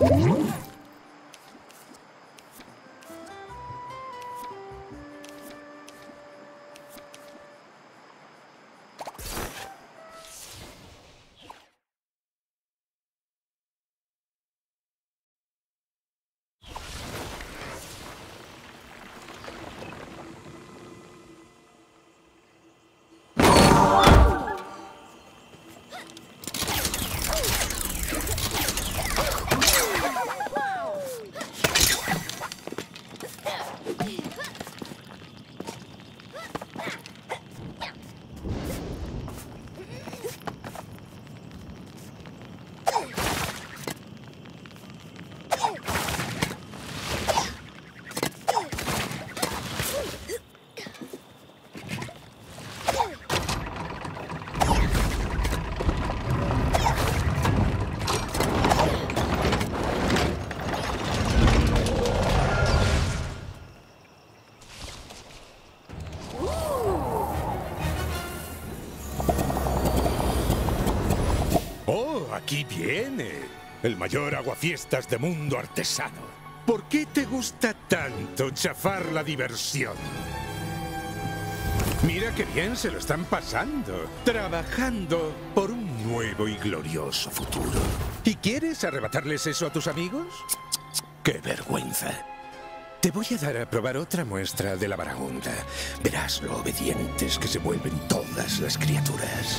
you aquí viene. El mayor aguafiestas de mundo artesano. ¿Por qué te gusta tanto chafar la diversión? Mira qué bien se lo están pasando, trabajando por un nuevo y glorioso futuro. ¿Y quieres arrebatarles eso a tus amigos? ¡Qué vergüenza! Te voy a dar a probar otra muestra de la varagonda. Verás lo obedientes que se vuelven todas las criaturas.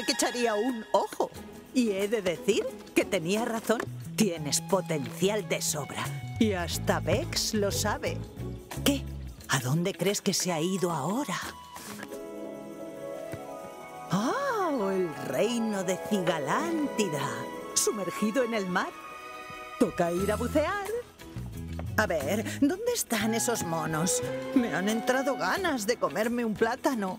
que echaría un ojo. Y he de decir que tenía razón. Tienes potencial de sobra. Y hasta Vex lo sabe. ¿Qué? ¿A dónde crees que se ha ido ahora? ¡Oh! El reino de Cigalántida. Sumergido en el mar. Toca ir a bucear. A ver, ¿dónde están esos monos? Me han entrado ganas de comerme un plátano.